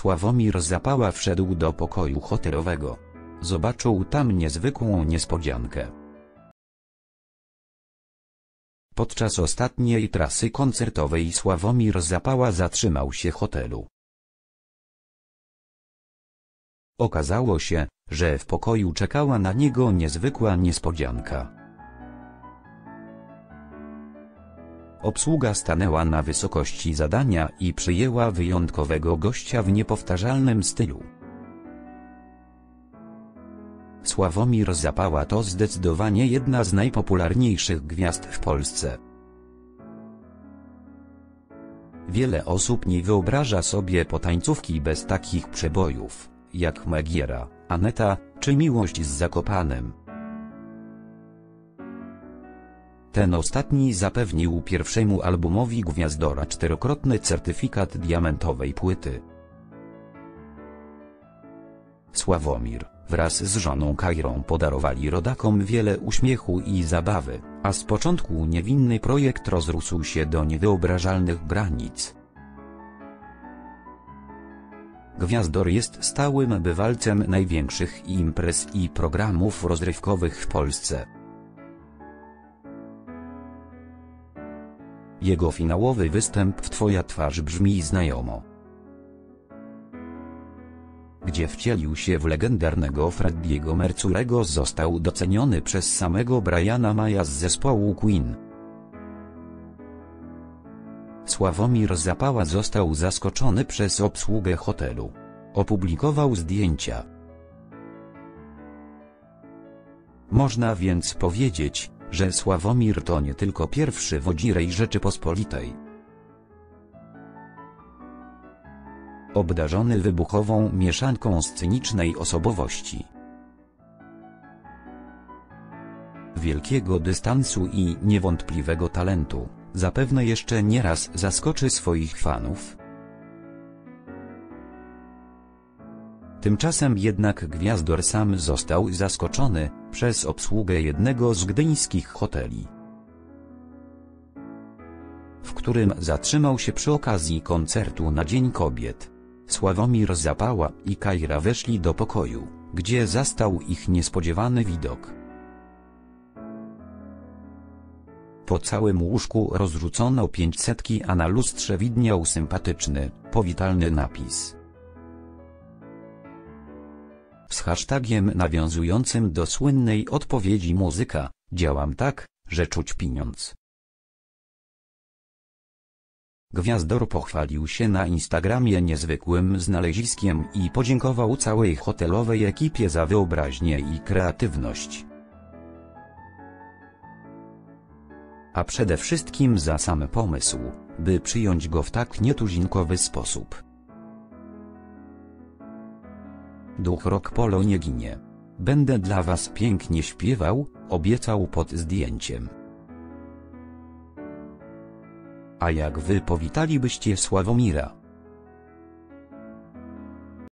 Sławomir Zapała wszedł do pokoju hotelowego. Zobaczył tam niezwykłą niespodziankę. Podczas ostatniej trasy koncertowej Sławomir Zapała zatrzymał się hotelu. Okazało się, że w pokoju czekała na niego niezwykła niespodzianka. Obsługa stanęła na wysokości zadania i przyjęła wyjątkowego gościa w niepowtarzalnym stylu. Sławomir Zapała to zdecydowanie jedna z najpopularniejszych gwiazd w Polsce. Wiele osób nie wyobraża sobie potańcówki bez takich przebojów, jak Magiera, Aneta, czy Miłość z Zakopanem. Ten ostatni zapewnił pierwszemu albumowi Gwiazdora czterokrotny certyfikat diamentowej płyty. Sławomir, wraz z żoną Kairą podarowali rodakom wiele uśmiechu i zabawy, a z początku niewinny projekt rozrósł się do niewyobrażalnych granic. Gwiazdor jest stałym bywalcem największych imprez i programów rozrywkowych w Polsce. Jego finałowy występ w Twoja twarz brzmi znajomo. Gdzie wcielił się w legendarnego Freddiego Mercurego został doceniony przez samego Briana Maya z zespołu Queen. Sławomir Zapała został zaskoczony przez obsługę hotelu. Opublikował zdjęcia. Można więc powiedzieć, że Sławomir to nie tylko pierwszy wodzirej Rzeczypospolitej. Obdarzony wybuchową mieszanką scenicznej osobowości. Wielkiego dystansu i niewątpliwego talentu, zapewne jeszcze nieraz zaskoczy swoich fanów. Tymczasem jednak Gwiazdor sam został zaskoczony przez obsługę jednego z gdyńskich hoteli, w którym zatrzymał się przy okazji koncertu na Dzień Kobiet. Sławomir Zapała i Kajra weszli do pokoju, gdzie zastał ich niespodziewany widok. Po całym łóżku rozrzucono pięćsetki a na lustrze widniał sympatyczny, powitalny napis z hashtagiem nawiązującym do słynnej odpowiedzi muzyka, działam tak, że czuć pieniądz. Gwiazdor pochwalił się na Instagramie niezwykłym znaleziskiem i podziękował całej hotelowej ekipie za wyobraźnię i kreatywność. A przede wszystkim za sam pomysł, by przyjąć go w tak nietuzinkowy sposób. Duch rock polo nie ginie. Będę dla was pięknie śpiewał, obiecał pod zdjęciem. A jak wy powitalibyście Sławomira?